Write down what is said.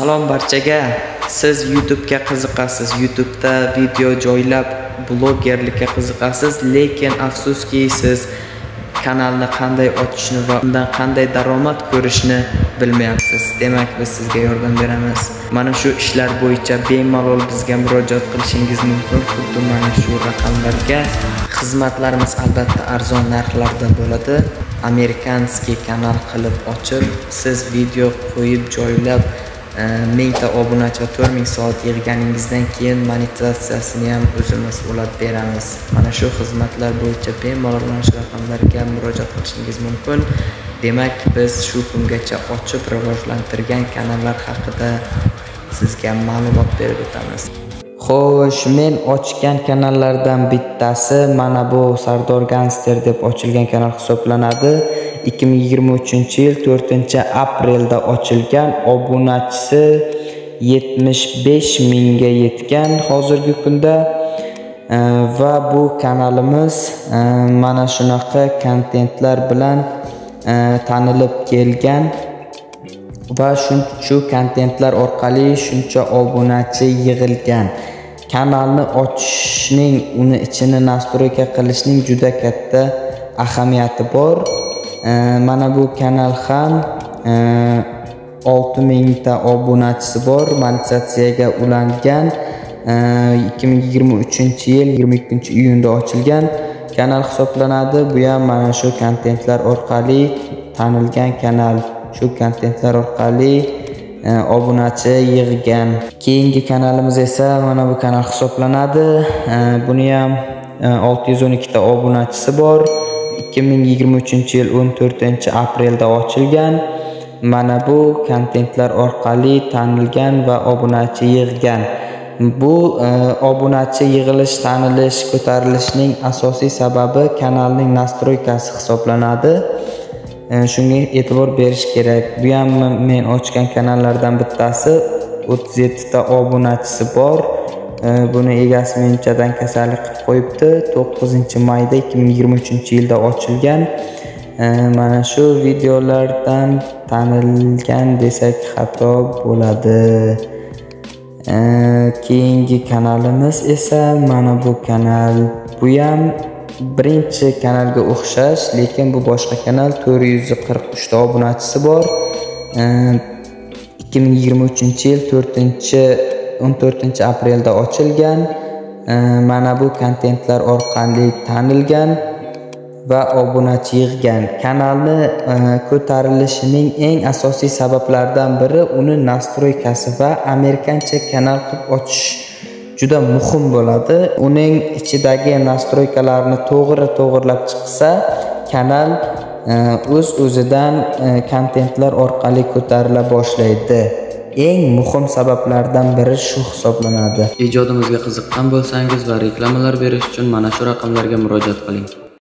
Salom barchaga. Siz YouTube'ga qiziqasiz. YouTube'da video joylab blogerlikka qiziqasiz, lekin afsuski siz kanalni qanday ochishni va undan qanday daromad ko'rishni bilmayapsiz. Demak, biz sizga yordam beramiz. Mana shu ishlar bo'yicha bemalol bizga murojaat qilishingiz mumkin. Xuddi mana shu raqamlarga xizmatlarimiz albatta arzon narxlarda bo'ladi. Amerikanskiy kanal qilib ochib, siz video qo'yib joylab mingta obunachi va to'rt ming soat yig'ganingizdan keyin monetizatsiyasini ham o'zimiz ulab beramiz. Mana shu xizmatlar bo'yicha bemalol mana shu raqamlarga murojaat qilishingiz mumkin. Demak biz shu kungacha ochib rivojlantirgan kanallar haqida sizga ma'lumot berib o'tamiz. Xo'sh men ochgan kanallardan bittasi mana bu sardor gangster deb ochilgan kanal hisoblanadi. 2023 yil 4 aprelda ochilgan obunachisi 75 mingga yetgan hozirgi kunda. E, va bu kanalimiz e, mana shunaqa kontentlar bilan e, tanilib kelgan va shu kontentlar orqali shuncha obunachi yig'ilgan. Kanalni ochishning uni ichini настройка qilishning juda katta ahamiyati bor. Э, mana bu kanal ham э, 6000 ta obunachisi bor. Monetizatsiyaga ulangan э, 2023 yil 22 iyunda ochilgan kanal hisoblanadi. Bu ham mana shu kontentlar orqali tanilgan kanal. Shu kontentlar orqali e, obunachi yig'gan. Keyingi kanalimiz esa mana bu kanal hisoblanadi. E, buni ham e, 612 ta obunachisi bor. 2023 yil 14 aprelda ochilgan. Mana bu kontentlar orqali tanilgan va obunachi yig'gan. Bu e, obunachi yig'ilish tanilish ko'tarilishning asosiy sababi kanalning nastroykasi hisoblanadi. E, shunga e'tibor berish kerak. Bu ham men ochgan kanallardan bittasi. 37 ta obunachisi bor. Buni egasi menimchadan kasallik qilib qo'yibdi. To'qqizinchi mayda ikki ming yigirma uchinchi yilda ochilgan. Mana shu videolardan tanilgan desak xato bo'ladi. Keyingi kanalimiz esa mana bu kanal. Bu ham birinchi kanalga o'xshash lekin bu boshqa kanal to'rt yuz qirq uchta obunachisi bor. Ikki ming yigirma uchinchi yil to'rtinchi 14 aprelda ochilgan. Mana bu kontentlar orqali tanilgan va obunachi yig'gan kanalni e, ko'tarilishining eng asosiy sabablaridan biri uni nastroykasi va amerikancha kanal qilib ochish juda muhim bo'ladi. Uning ichidagi nastroykalarni to'g'ri to'g'irlab chiqsa kanal e, o'z o'zidan e, kontentlar orqali ko'tarila boshlaydi. Eng muhim sabablardan biri shu hisoblanadi. Ijodimizga qiziqqan bo'lsangiz va reklamalar berish uchun mana shu raqamlarga murojaat qiling.